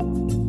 you